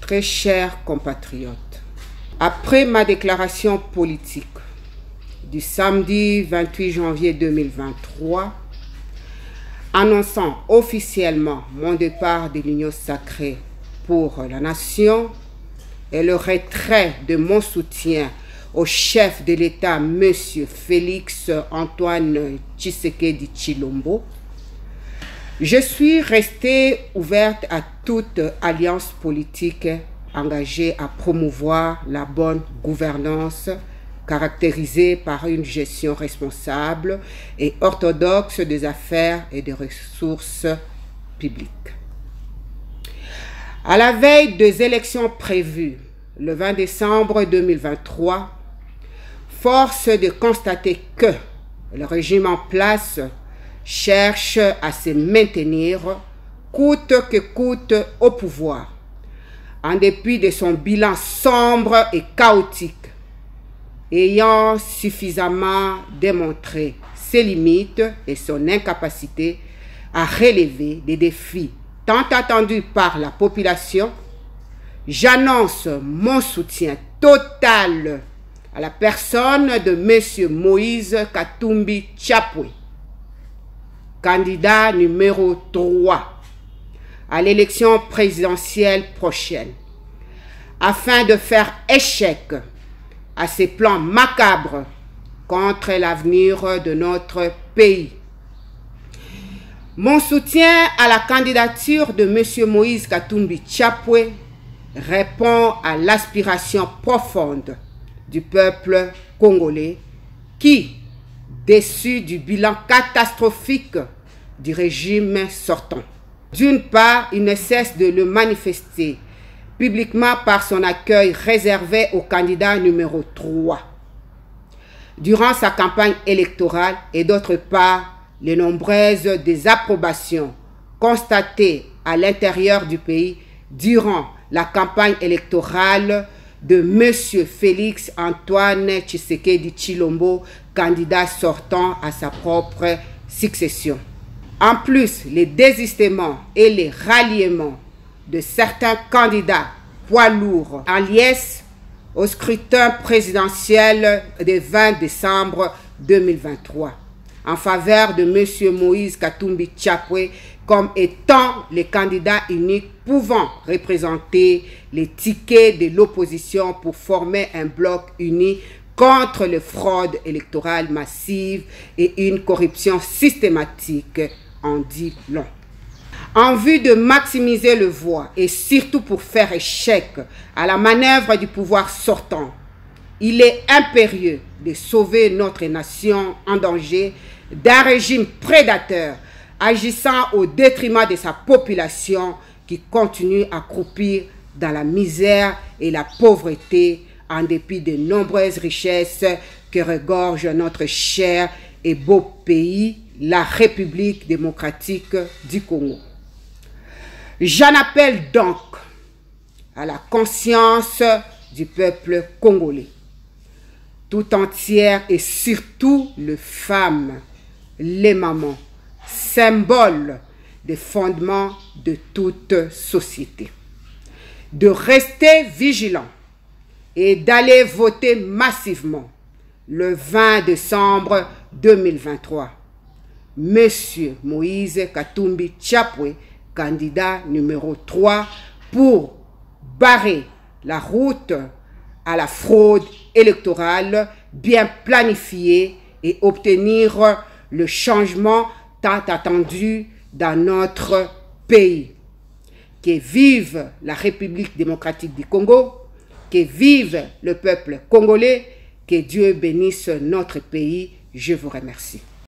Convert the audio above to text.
très chers compatriotes, après ma déclaration politique du samedi 28 janvier 2023, annonçant officiellement mon départ de l'Union sacrée pour la nation et le retrait de mon soutien au chef de l'État, M. Félix Antoine Tshisekedi Chilombo, je suis restée ouverte à toute alliance politique engagée à promouvoir la bonne gouvernance caractérisée par une gestion responsable et orthodoxe des affaires et des ressources publiques. À la veille des élections prévues le 20 décembre 2023, force de constater que le régime en place cherche à se maintenir coûte que coûte au pouvoir, en dépit de son bilan sombre et chaotique ayant suffisamment démontré ses limites et son incapacité à relever des défis tant attendus par la population, j'annonce mon soutien total à la personne de M. Moïse Katumbi Chapwe, candidat numéro 3 à l'élection présidentielle prochaine, afin de faire échec à ces plans macabres contre l'avenir de notre pays. Mon soutien à la candidature de M. Moïse Katumbi Chapwe répond à l'aspiration profonde du peuple congolais qui, déçu du bilan catastrophique du régime sortant, d'une part, il ne cesse de le manifester publiquement par son accueil réservé au candidat numéro 3 durant sa campagne électorale et d'autre part les nombreuses désapprobations constatées à l'intérieur du pays durant la campagne électorale de M. Félix Antoine Tshisekedi Chilombo, candidat sortant à sa propre succession. En plus, les désistements et les ralliements de certains candidats poids lourds en liesse au scrutin présidentiel du 20 décembre 2023 en faveur de M. Moïse Katumbi Chapwe comme étant les candidats uniques pouvant représenter les tickets de l'opposition pour former un bloc uni contre les fraudes électorales massives et une corruption systématique en dit long en vue de maximiser le voix et surtout pour faire échec à la manœuvre du pouvoir sortant. Il est impérieux de sauver notre nation en danger d'un régime prédateur agissant au détriment de sa population qui continue à croupir dans la misère et la pauvreté en dépit de nombreuses richesses que regorge notre cher et beau pays, la République démocratique du Congo. J'en appelle donc à la conscience du peuple congolais, tout entière et surtout les femmes, les mamans, symboles des fondements de toute société, de rester vigilants et d'aller voter massivement le 20 décembre 2023. Monsieur Moïse Katumbi Chapwe candidat numéro 3 pour barrer la route à la fraude électorale bien planifiée et obtenir le changement tant attendu dans notre pays. Que vive la République démocratique du Congo, que vive le peuple congolais, que Dieu bénisse notre pays. Je vous remercie.